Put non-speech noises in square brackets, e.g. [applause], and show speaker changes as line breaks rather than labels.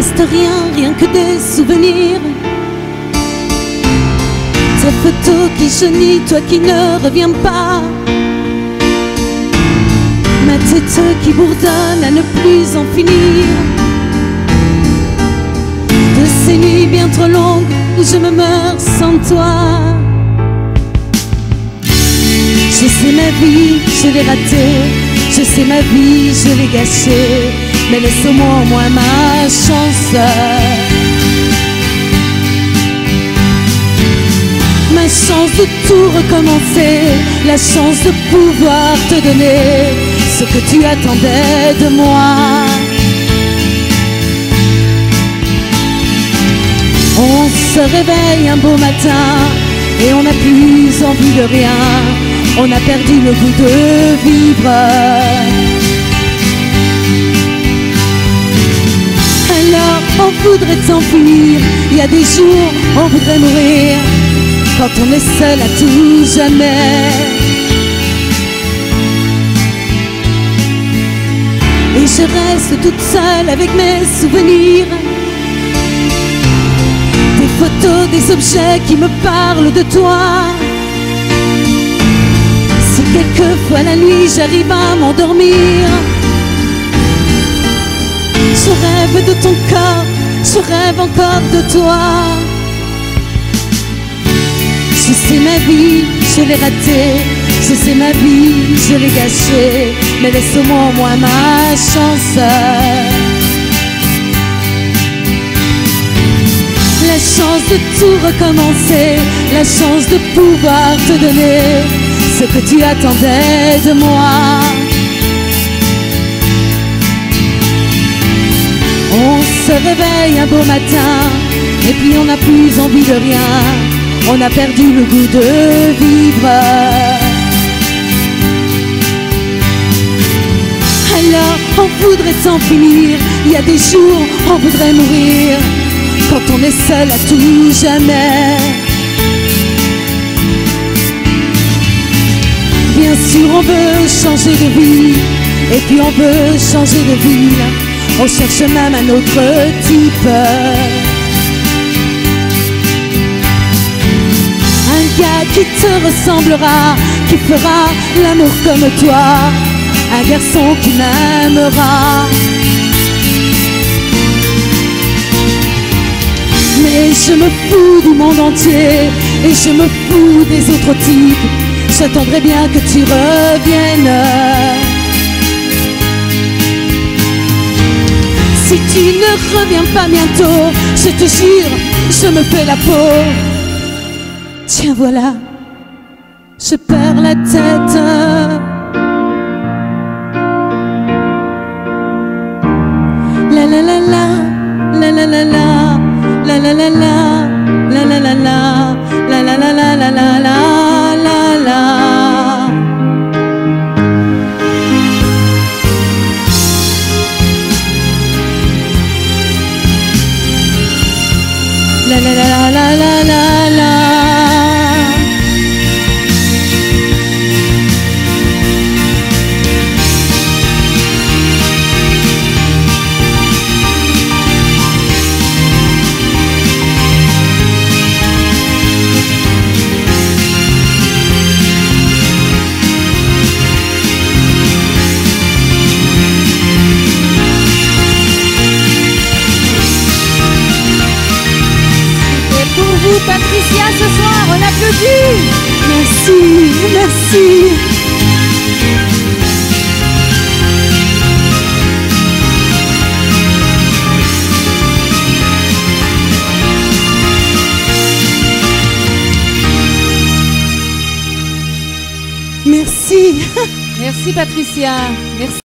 reste rien, rien que des souvenirs. Tes photos qui jaunit, toi qui ne reviens pas. Ma tête qui bourdonne à ne plus en finir. De ces nuits bien trop longues où je me meurs sans toi. Je sais ma vie, je l'ai ratée. Je sais ma vie, je l'ai gâchée. Mais laisse-moi au moins ma chance. Ma chance de tout recommencer. La chance de pouvoir te donner ce que tu attendais de moi. On se réveille un beau matin et on n'a plus envie de rien. On a perdu le goût de vivre. Voudrait s'en finir. Il y a des jours on voudrait mourir quand on est seul à tout jamais. Et je reste toute seule avec mes souvenirs. Des photos, des objets qui me parlent de toi. Si quelquefois la nuit j'arrive à m'endormir, je rêve de ton corps, je rêve encore de toi. Je sais ma vie, je l'ai ratée, je sais ma vie, je l'ai gâchée, mais laisse-moi au moins ma chance. La chance de tout recommencer, la chance de pouvoir te donner ce que tu attendais de moi. Réveille un beau matin et puis on n'a plus envie de rien. On a perdu le goût de vivre. Alors on voudrait s'en finir. Il y a des jours on voudrait mourir quand on est seul à tout jamais. Bien sûr on veut changer de vie et puis on veut changer de ville. On cherche même un autre type. Un gars qui te ressemblera, qui fera l'amour comme toi. Un garçon qui m'aimera. Mais je me fous du monde entier et je me fous des autres types. J'attendrai bien que tu reviennes. Si tu ne reviens pas bientôt, je te jure, je me fais la peau. Tiens voilà, je perds la tête. La la la la, la la la la, la la la la, la la la La la la la la la
Patricia, ce soir, on applaudit.
Merci, merci. Merci. [laughs]
Merci, Patricia. Merci.